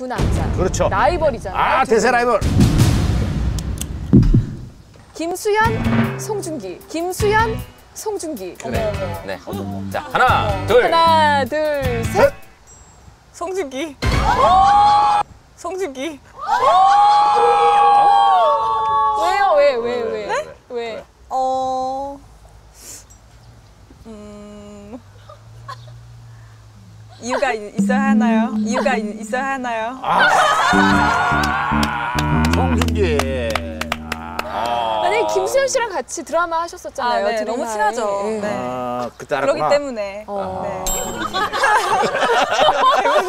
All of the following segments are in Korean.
두 남자. 그렇죠. 라이벌이잖아요. 아두 대세 분. 라이벌. 김수현, 송중기. 김수현, 송중기. 네. 네. 자, 하나, 둘. 하나, 둘, 셋. 송중기. 송중기. 왜요? 왜? 왜? 왜? 왜? 어. 음. 이유가 있- 있어야 하나요? 이유가 있- 있어야 하나요? 송중기. 아니 김수현 씨랑 같이 드라마 하셨었잖아요. 아, 네. 너무 친하죠. 예. 네. 아 그때 그렇기 알았구나. 때문에. 어. 네.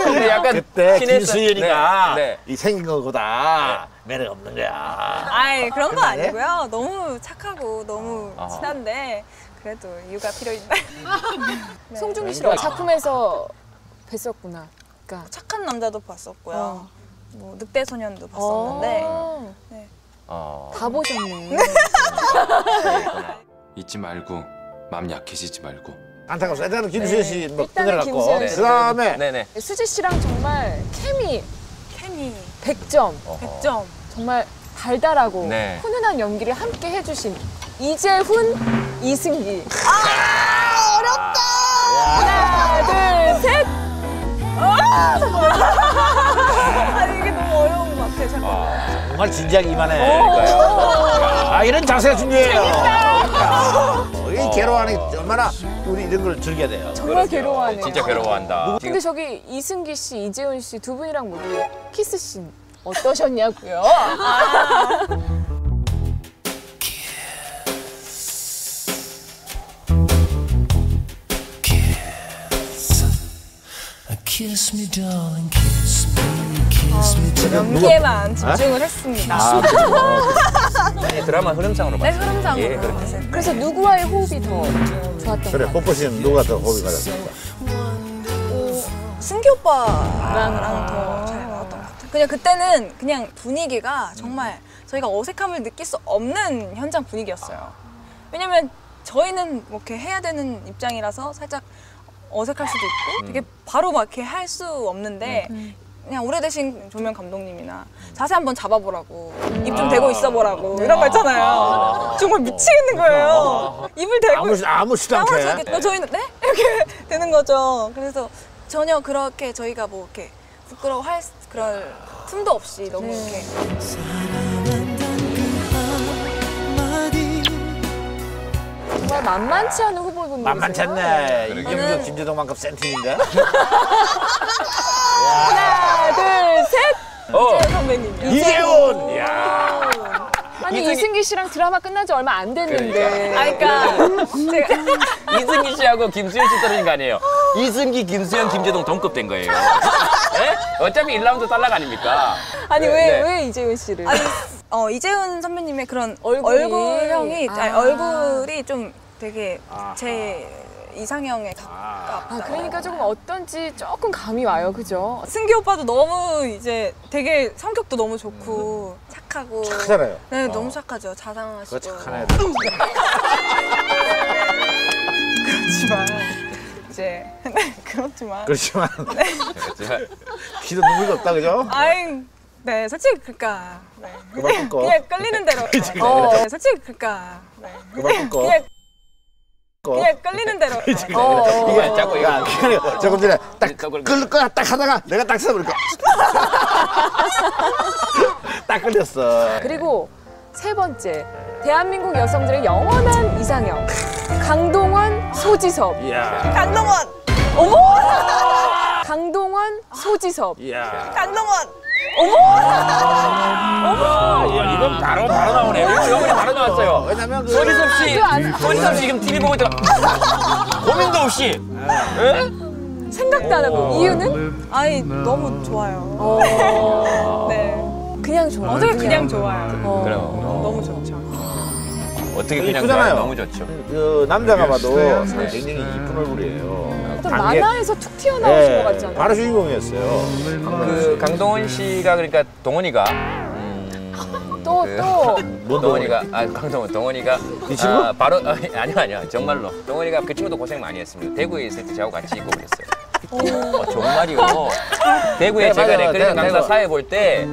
근데 약간 그때. 김수현이가 네, 네. 이 생긴 거보다 매력 없는 거야. 아이, 그런 거? 아니고요. 너무 착하고 너무 아. 친한데 그래도 이유가 필요 있나? 송중기 씨를 작품에서 뵀었구나. 그러니까. 착한 남자도 봤었고요. 어. 뭐 늑대 소년도 봤었는데 어, 어. 다 보셨네. 잊지 말고 마음 약해지지 말고 안타깝습니다. 일단은 김수현 씨뭐 일단은 끝내갖고 김수현 씨. 그 다음에 네네. 수지 씨랑 정말 케미 케미 100점. 100점. 정말 달달하고 네. 훈훈한 연기를 함께 해주신 이재훈, 이승기. 아 아. 정말 진지하게 임하네. 아 이런 자세가 중요해요. 야, 이 괴로워하는 게 얼마나 우리 이런 걸 즐겨야 돼요. 정말 괴로워하네요. 진짜 괴로워한다. 근데 저기 이승기 씨, 이재훈 씨 두 분이랑 모두 키스 씬 어떠셨냐고요? Kiss me, darling, kiss me. 연기에만 집중을 했습니다. 네, 드라마 흐름상으로 네, 봤어요. 흐름상으로. 예, 그렇죠. 그래서 누구와의 호흡이 더 좋았던 그래 것 뽀뽀 씨는 누가 더 호흡이 맞았습니까? 승기 오빠랑 더잘 나왔던 것 같아요. 그냥 그때는 그냥 분위기가 정말 저희가 어색함을 느낄 수 없는 현장 분위기였어요. 왜냐면 저희는 뭐 이렇게 해야 되는 입장이라서 살짝 어색할 수도 있고 되게 바로 막 이렇게 할 수 없는데 그냥 오래되신 조명 감독님이나 자세 한번 잡아보라고 입 좀 대고 있어보라고 이런 거 있잖아요. 정말 미치겠는 거예요. 입을 대고 아무 아무렇지도 않게. 저희는 네 이렇게 되는 거죠. 그래서 전혀 그렇게 저희가 뭐 이렇게 부끄러워할 수- 그럴 틈도 없이 너무 이렇게 정말 만만치 않은 후보분들 만만치 않네. 이경규 김재동만큼 센팅인데. 하나, 둘, 셋. 어, 선배님이요. 이재훈. 야. 아니 이승기- 씨랑 드라마 끝난 지 얼마 안 됐는데. 아, 그러니까 제가 이승기 씨하고 김수현 씨 떨어진 거 아니에요? 이승기, 김수현, 김재동 동급 된 거예요. 네? 어차피 1라운드 탈락 아닙니까? 아니 네, 왜 네. 왜 이재훈 씨를? 아니 어 이재훈 선배님의 그런 얼굴이. 얼굴형이 아. 아니, 얼굴이 좀 되게 아하. 제 이상형에 가깝다. 아 그러니까 조금 어떤지 조금 감이 와요, 그죠? 승기 오빠도 너무 이제 되게 성격도 너무 좋고 착하고 착하잖아요. 네 너무 착하죠 자상하시고 그거 착하네. 그렇지만 이제 네 그렇지만 그렇지만 그렇지만 키도 눈물도 없다 그죠? 아이 네 솔직히 그니까 네. 그만 끊고. 그냥 끌리는 대로 어. 네, 솔직히 그니까 네. 그만 끊고. 그냥. 그냥 끌리는 대로 어. 이거 자꾸 이거 야, 그래. 조금 전에 딱 저걸- 끌 거야 딱 하다가 내가 딱 써버릴까. 딱 끌렸어. 그리고 세 번째 대한민국 여성들의 영원한 이상형 강동원, 소지섭. 이야. 강동원 강동원, 소지섭. 이야. 강동원 아, 이건 바로 바로 나오네요. 이거 여기 바로 나왔어요. 왜냐면 그 손희섭 씨, 손희섭 씨 지금 TV 보고 있다가 고민도 없이. 예? 생각도 안 하고 이유는 아이 너무 좋아요 어, 네 그냥 좋아. 어떻게 그냥 좋아요 어. 그럼 너무 좋죠 어떻게 그냥. 좋아요? 너무 좋죠. 그 남자가 봐도 굉장히 이쁜 얼굴이에요. 만화에서 툭 튀어나오신 것 같잖아요. 바로 주인공이었어요. 그 강동원 씨가 그러니까 동원이가 음, 또 그- 또. 뭔 동원이가 아 강동원 동원이가 이 친구? 아, 바로 아, 아니요 아니요 정말로 동원이가 그 친구도 고생 많이 했습니다. 대구에 있을 때 저하고 같이 있고 그랬어요. 어, 정말이요. 대구에 네, 제가. 레크레이션 네, 강사. 사회 볼때